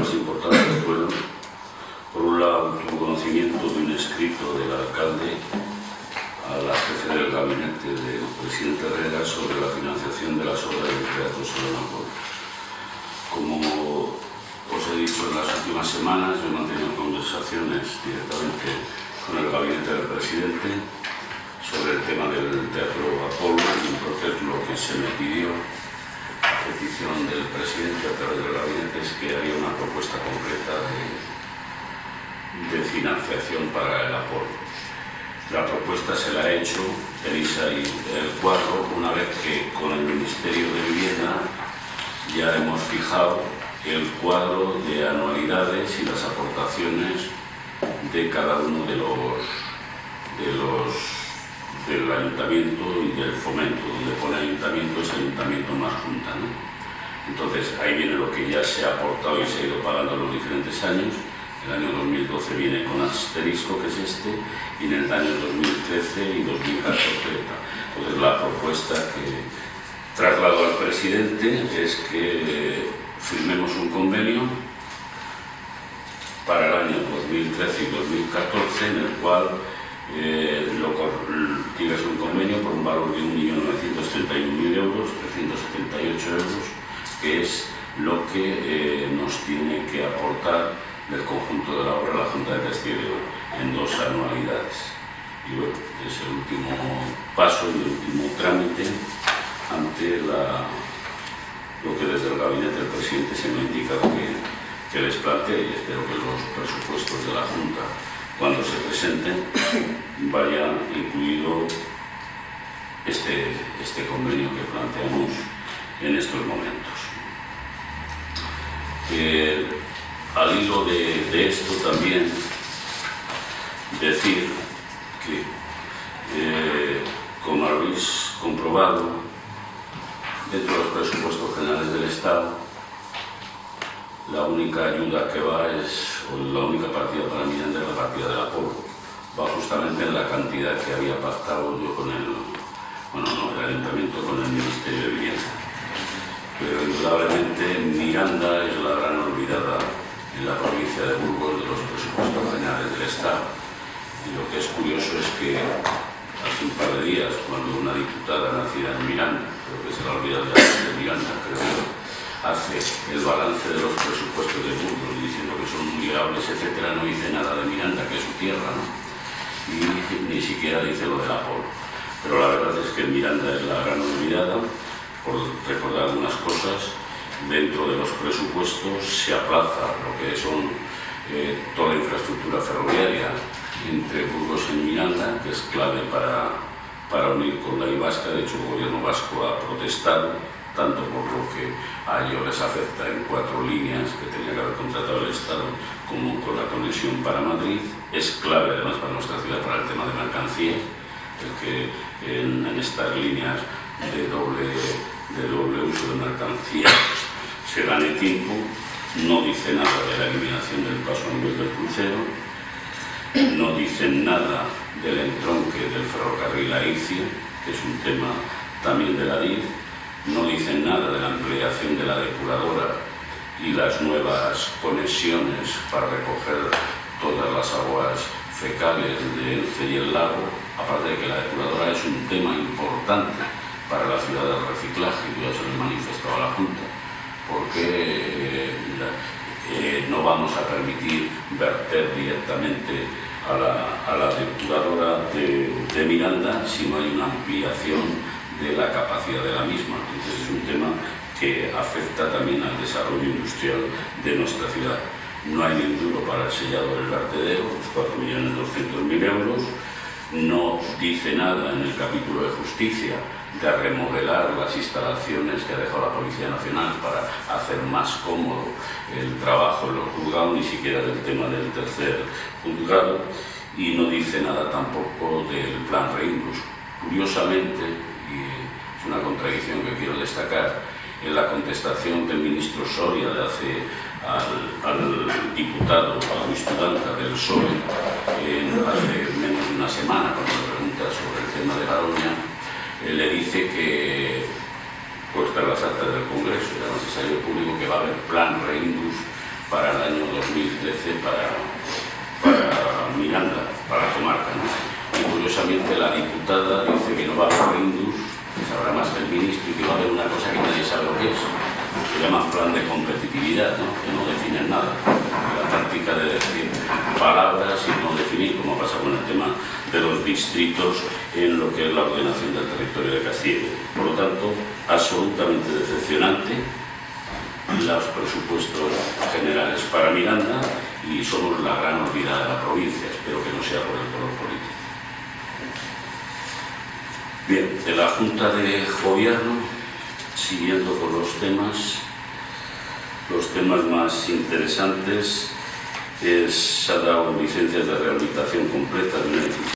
más importantes fueron, por un lado, tuvo conocimiento de un escrito del alcalde a la jefe del gabinete del presidente Herrera sobre la financiación de las obras del Teatro Solana Como os he dicho en las últimas semanas, yo he mantenido conversaciones directamente con el gabinete del presidente sobre el tema del Teatro Apolo y entonces lo que se me pidió petición del presidente a través del gabinete es que haya una propuesta concreta de, de financiación para el Apolo la propuesta se la ha hecho, tenéis ahí el cuadro, una vez que con el Ministerio de Vivienda ya hemos fijado el cuadro de anualidades y las aportaciones de cada uno de los, de los del ayuntamiento y del fomento, donde pone ayuntamiento es ayuntamiento más junta. Entonces ahí viene lo que ya se ha aportado y se ha ido pagando en los diferentes años el año 2012 viene con asterisco, que es este, y en el año 2013 y 2014. Entonces la propuesta que traslado al presidente es que firmemos un convenio para el año 2013 y 2014 en el cual eh, tienes un convenio por un valor de 1.931.000 euros, 378 euros, que es lo que eh, nos tiene que aportar del conjunto de la obra la Junta de Castilla en dos anualidades. Y bueno, es el último paso y el último trámite ante lo que desde el gabinete del presidente se me ha indicado que, que les plantee y espero que los presupuestos de la Junta, cuando se presenten, vaya incluido este, este convenio que planteamos en estos momentos. Eh, al hilo de, esto también decir que, eh, como habéis comprobado, dentro de los presupuestos generales del Estado, la única ayuda que va es, o la única partida para mí es la partida del apoyo. Va justamente en la cantidad que había pactado yo con el, bueno, no, el Ayuntamiento con el Ministerio de Vivienda. Pero indudablemente Miranda es la gran olvidada en la provincia de Burgos de los presupuestos generales del Estado. Y lo que es curioso es que hace un par de días, cuando una diputada nacida en Miranda, creo que se la olvida de Miranda, creo hace el balance de los presupuestos de Burgos diciendo que son muy etcétera, no dice nada de Miranda, que es su tierra, ¿no? Y ni siquiera dice lo del Apolo. Pero la verdad es que Miranda es la gran olvidada, por recordar algunas cosas, dentro de los presupuestos se aplaza lo que son eh, toda la infraestructura ferroviaria entre Burgos y Miranda, que es clave para, para unir con la Ibasca. De hecho, el gobierno vasco ha protestado, tanto por lo que a ellos les afecta en cuatro líneas que tenía que haber contratado el Estado, como con la conexión para Madrid. Es clave además para nuestra ciudad para el tema de mercancías, el que en, estas líneas de doble, de doble uso de mercancías se gane tiempo, no dice nada de la eliminación del paso a nivel del crucero, no dice nada del entronque del ferrocarril a que es un tema también de la DIF, no dice nada de la ampliación de la depuradora y las nuevas conexiones para recoger todas las aguas fecales de Elce y el lago, aparte de que la depuradora es un tema importante para la ciudad del reciclaje, ya se lo he manifestado a la Junta porque eh, eh, no vamos a permitir verter directamente a la, depuradora de, Miranda si no hay una ampliación de la capacidad de la misma. Entonces es un tema que afecta también al desarrollo industrial de nuestra ciudad. No hay ni un duro para el sellado del vertedero, 4.200.000 euros. No dice nada en el capítulo de justicia de remodelar las instalaciones que ha dejado la Policía Nacional para hacer más cómodo el trabajo en los juzgados, ni siquiera del tema del tercer juzgado, y no dice nada tampoco del plan Reindus. Curiosamente, es una contradicción que quiero destacar, en la contestación del ministro Soria le hace al, diputado Augusto Danca del PSOE hace menos de una semana cuando le pregunta sobre el tema de Garoña, le dice que puesta las actas del Congreso y además es público que va a haber plan Reindus para el año 2013 para, para Miranda, para la comarca. Y curiosamente la diputada dice que no va a haber Indus, que sabrá más que el ministro, y que va a haber una cosa que nadie sabe lo que es. Se llama plan de que no define nada. La táctica de decir palabras y no definir, como pasa con el tema de los distritos en lo que es la ordenación del territorio de Castilla. Por lo tanto, absolutamente decepcionante los presupuestos generales para Miranda y somos la gran olvidada de la provincia. Espero que no sea por el color político. Bien, de la Junta de Gobierno, siguiendo con los temas, dos temas máis interesantes é xa dá unha licencia de rehabilitación completa do edificio.